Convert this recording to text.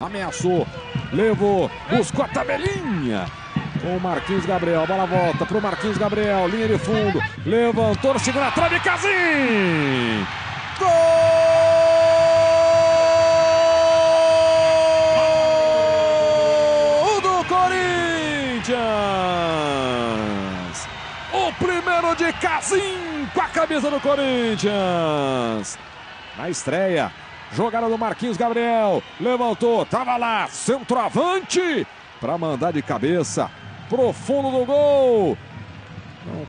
Ameaçou, levou, buscou a tabelinha. Com o Marquinhos Gabriel, bola volta para o Marquinhos Gabriel, linha de fundo, levantou, segura a trave, Casim! Gol do Corinthians! O primeiro de Casim com a camisa do Corinthians. Na estreia, Jogada do Marquinhos Gabriel. Levantou, tava lá, centroavante. Para mandar de cabeça. Profundo do gol.